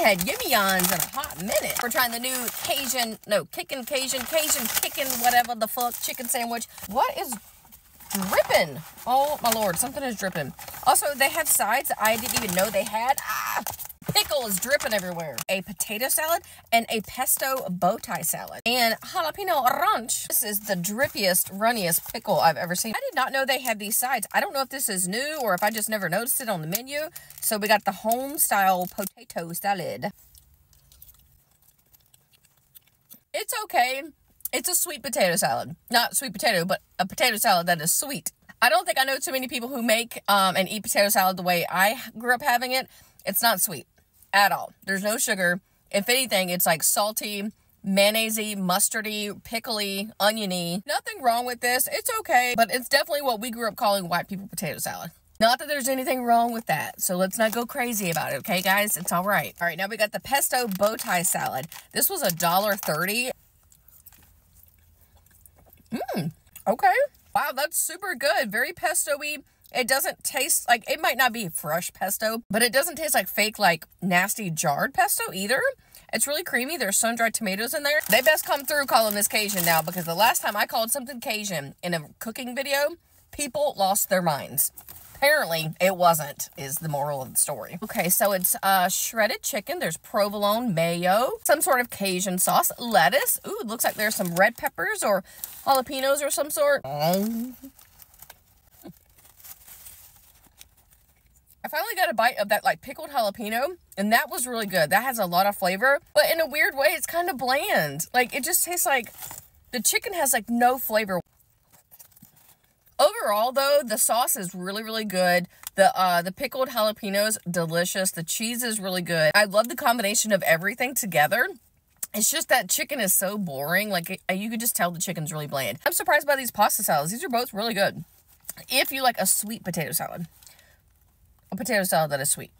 had Yimmy-Yons in a hot minute. We're trying the new Cajun, no, kicking Cajun, Cajun kicking whatever the fuck chicken sandwich. What is dripping? Oh my lord, something is dripping. Also, they have sides I didn't even know they had. Ah! Pickle is dripping everywhere. A potato salad and a pesto bow tie salad. And jalapeno ranch. This is the drippiest, runniest pickle I've ever seen. I did not know they had these sides. I don't know if this is new or if I just never noticed it on the menu. So we got the home style potato salad. It's okay. It's a sweet potato salad. Not sweet potato, but a potato salad that is sweet. I don't think I know too many people who make um, and eat potato salad the way I grew up having it. It's not sweet at all. There's no sugar. If anything, it's like salty, mayonnaisey, mustardy, pickly, oniony. Nothing wrong with this. It's okay, but it's definitely what we grew up calling white people potato salad. Not that there's anything wrong with that, so let's not go crazy about it, okay, guys? It's all right. All right, now we got the pesto bow tie salad. This was a dollar thirty. Mmm, okay. Wow, that's super good. Very pesto-y. It doesn't taste like, it might not be fresh pesto, but it doesn't taste like fake, like nasty jarred pesto either. It's really creamy. There's sun-dried tomatoes in there. They best come through calling this Cajun now because the last time I called something Cajun in a cooking video, people lost their minds. Apparently, it wasn't, is the moral of the story. Okay, so it's uh, shredded chicken. There's provolone, mayo, some sort of Cajun sauce, lettuce. Ooh, looks like there's some red peppers or jalapenos or some sort. I finally got a bite of that like pickled jalapeno and that was really good. That has a lot of flavor, but in a weird way, it's kind of bland. Like it just tastes like the chicken has like no flavor. Overall though, the sauce is really, really good. The uh, the pickled jalapenos, delicious. The cheese is really good. I love the combination of everything together. It's just that chicken is so boring. Like, you could just tell the chicken's really bland. I'm surprised by these pasta salads. These are both really good. If you like a sweet potato salad a potato salad that is sweet.